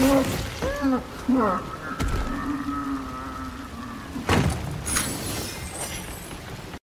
妈妈妈